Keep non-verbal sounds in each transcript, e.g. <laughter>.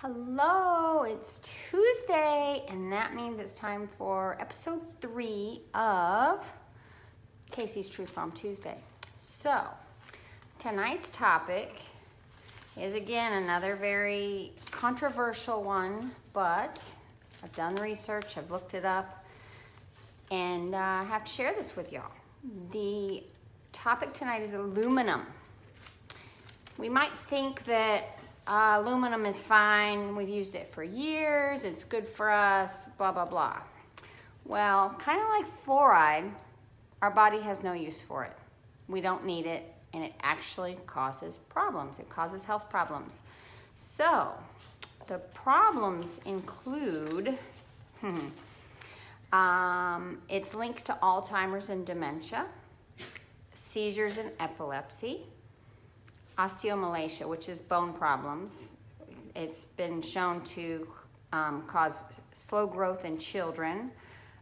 Hello, it's Tuesday, and that means it's time for episode three of Casey's Truth Bomb Tuesday. So, tonight's topic is again another very controversial one, but I've done research, I've looked it up, and uh, I have to share this with y'all. The topic tonight is aluminum. We might think that uh, aluminum is fine. We've used it for years. It's good for us, blah, blah, blah. Well, kind of like fluoride, our body has no use for it. We don't need it, and it actually causes problems. It causes health problems. So, the problems include um, it's linked to Alzheimer's and dementia, seizures and epilepsy osteomalacia, which is bone problems. It's been shown to um, cause slow growth in children,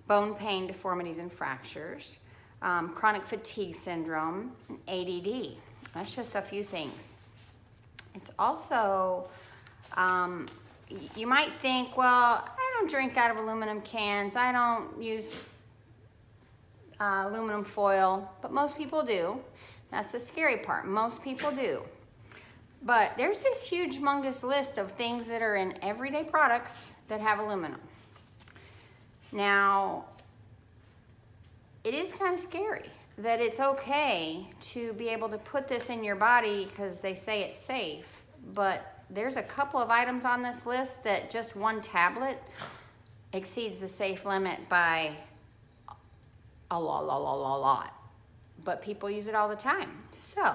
bone pain, deformities, and fractures, um, chronic fatigue syndrome, ADD. That's just a few things. It's also, um, you might think, well, I don't drink out of aluminum cans, I don't use uh, aluminum foil, but most people do. That's the scary part. Most people do. But there's this huge, humongous list of things that are in everyday products that have aluminum. Now, it is kind of scary that it's okay to be able to put this in your body because they say it's safe, but there's a couple of items on this list that just one tablet exceeds the safe limit by a lot, lot, lot, lot, lot. But people use it all the time. So,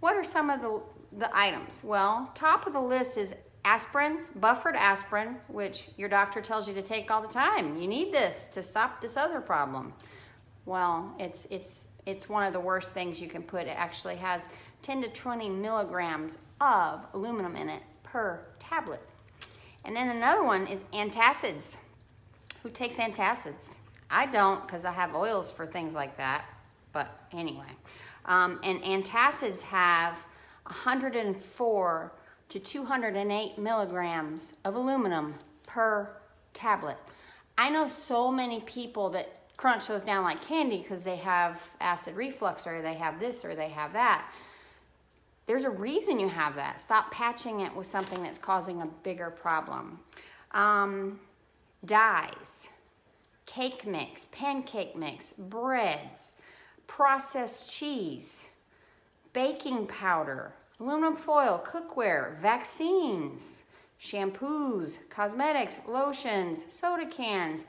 what are some of the, the items? Well, top of the list is aspirin, buffered aspirin, which your doctor tells you to take all the time. You need this to stop this other problem. Well, it's, it's, it's one of the worst things you can put. It actually has 10 to 20 milligrams of aluminum in it per tablet. And then another one is antacids. Who takes antacids? I don't because I have oils for things like that. But anyway, um, and antacids have 104 to 208 milligrams of aluminum per tablet. I know so many people that crunch those down like candy because they have acid reflux or they have this or they have that. There's a reason you have that. Stop patching it with something that's causing a bigger problem. Um, dyes, cake mix, pancake mix, breads, processed cheese, baking powder, aluminum foil, cookware, vaccines, shampoos, cosmetics, lotions, soda cans.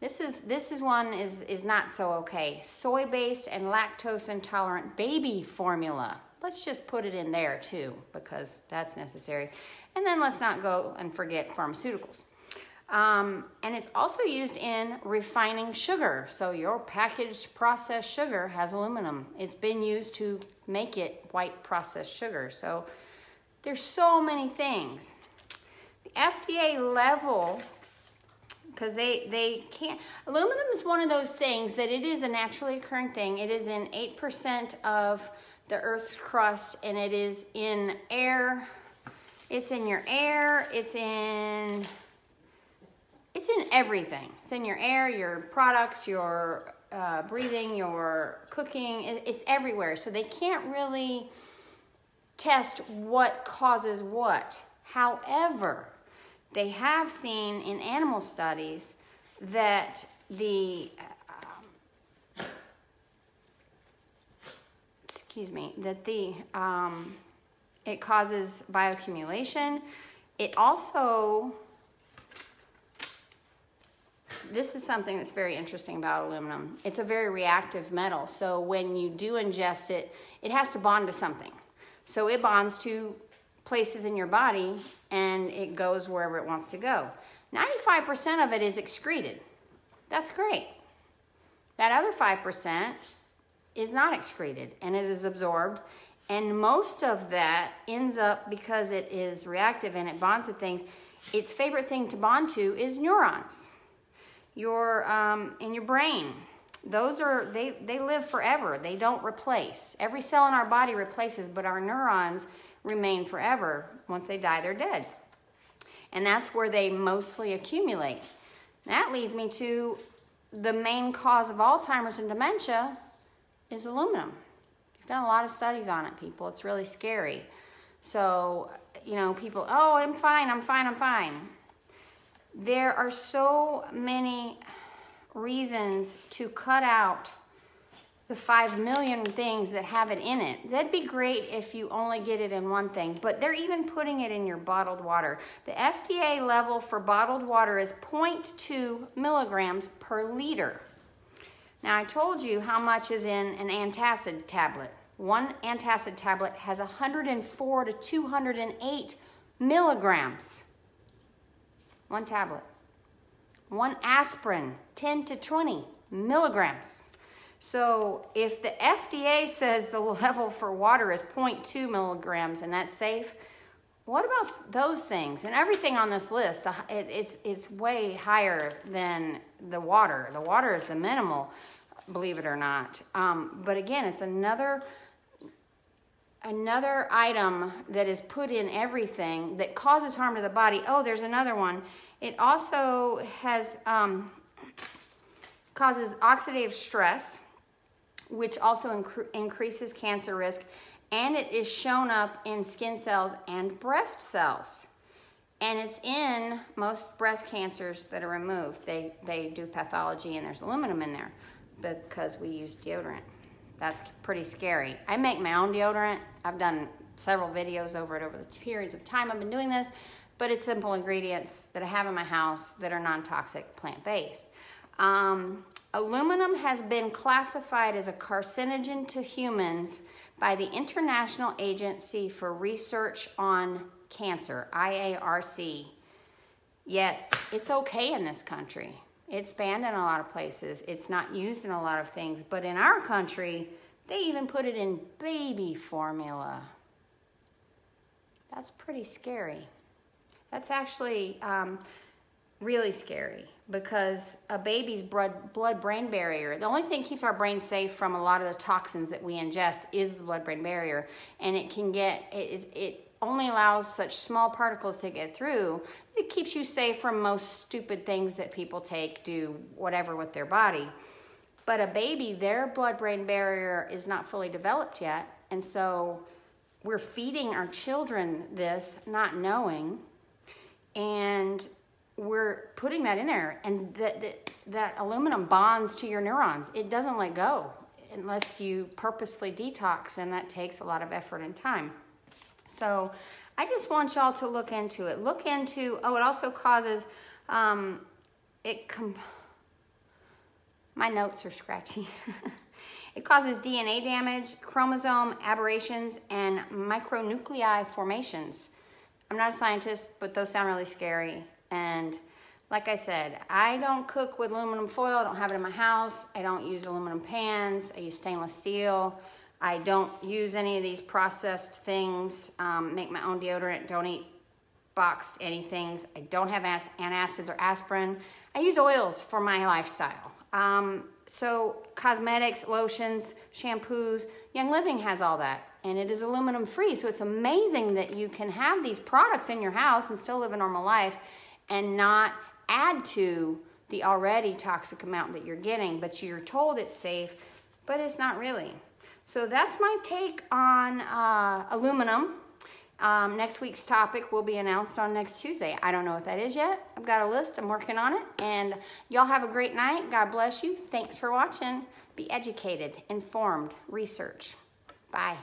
This is this is one is is not so okay. Soy-based and lactose intolerant baby formula. Let's just put it in there too because that's necessary. And then let's not go and forget pharmaceuticals. Um, and it's also used in refining sugar. So your packaged processed sugar has aluminum. It's been used to make it white processed sugar. So there's so many things. The FDA level, because they, they can't, aluminum is one of those things that it is a naturally occurring thing. It is in 8% of the Earth's crust and it is in air. It's in your air. It's in it's in everything. It's in your air, your products, your uh, breathing, your cooking. It's everywhere. So they can't really test what causes what. However, they have seen in animal studies that the um, excuse me that the um, it causes bioaccumulation. It also this is something that's very interesting about aluminum. It's a very reactive metal, so when you do ingest it, it has to bond to something. So it bonds to places in your body and it goes wherever it wants to go. 95% of it is excreted. That's great. That other 5% is not excreted and it is absorbed. And most of that ends up because it is reactive and it bonds to things. Its favorite thing to bond to is neurons your um, in your brain. Those are they they live forever. They don't replace. Every cell in our body replaces, but our neurons remain forever. Once they die, they're dead. and that's where they mostly accumulate. That leads me to the main cause of Alzheimer's and dementia is aluminum. I've done a lot of studies on it, people. It's really scary. So, you know, people, oh, I'm fine, I'm fine, I'm fine. There are so many reasons to cut out the 5 million things that have it in it. That'd be great if you only get it in one thing, but they're even putting it in your bottled water. The FDA level for bottled water is 0.2 milligrams per liter. Now, I told you how much is in an antacid tablet. One antacid tablet has 104 to 208 milligrams. One tablet. One aspirin, 10 to 20 milligrams. So if the FDA says the level for water is 0.2 milligrams and that's safe, what about those things and everything on this list? The, it, it's it's way higher than the water. The water is the minimal, believe it or not. Um, but again, it's another another item that is put in everything that causes harm to the body. Oh, there's another one. It also has um, causes oxidative stress which also inc- increases cancer risk, and it is shown up in skin cells and breast cells. And it's in most breast cancers that are removed. They, they do pathology, and there's aluminum in there because we use deodorant. That's pretty scary. I make my own deodorant. I've done several videos over it over the periods of time I've been doing this, but it's simple ingredients that I have in my house that are non toxic, plant based. Um, Aluminum has been classified as a carcinogen to humans by the International Agency for Research on Cancer, IARC. Yet it's okay in this country. It's banned in a lot of places. It's not used in a lot of things. But in our country, they even put it in baby formula. That's pretty scary. That's actually um, really scary because a baby's blood brain barrier, the only thing keeps our brain safe from a lot of the toxins that we ingest is the blood brain barrier. And it can get, it, it only allows such small particles to get through. It keeps you safe from most stupid things that people take, do whatever with their body. But a baby, their blood brain barrier is not fully developed yet. And so we're feeding our children this, not knowing. And we're putting that in there and that, that, that aluminum bonds to your neurons. It doesn't let go unless you purposely detox, and that takes a lot of effort and time. So I just want y'all to look into it. Look into, oh, it also causes, um, it, com- my notes are scratchy. <laughs> it causes DNA damage, chromosome aberrations, and micronuclei formations. I'm not a scientist, but those sound really scary. And like I said, I don't cook with aluminum foil. I don't have it in my house. I don't use aluminum pans. I use stainless steel. I don't use any of these processed things. Um, make my own deodorant. Don't eat boxed anything. I don't have antacids or aspirin. I use oils for my lifestyle. Um, so cosmetics, lotions, shampoos, Young Living has all that. And it is aluminum free. So it's amazing that you can have these products in your house and still live a normal life and not add to the already toxic amount that you're getting, but you're told it's safe, but it's not really. So that's my take on uh, aluminum. Um, next week's topic will be announced on next Tuesday. I don't know what that is yet. I've got a list, I'm working on it. And y'all have a great night. God bless you. Thanks for watching. Be educated, informed, research. Bye.